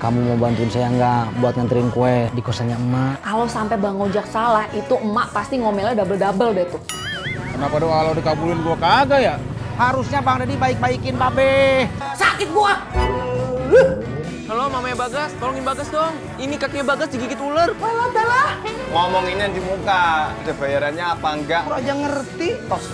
kamu mau bantuin saya nggak buat nganterin kue di kosannya emak? Kalau sampai Bang Ojak salah, itu emak pasti ngomelnya double-double deh tuh. Kenapa doa lo dikabulin gua kagak ya? Harusnya Bang Deddy baik-baikin Babe. Sakit gua! Halo mamanya Bagas, tolongin Bagas dong. Ini kakinya Bagas digigit ular. Ngomonginnya di muka, ada bayarannya apa enggak? Kurang aja ngerti. Tos.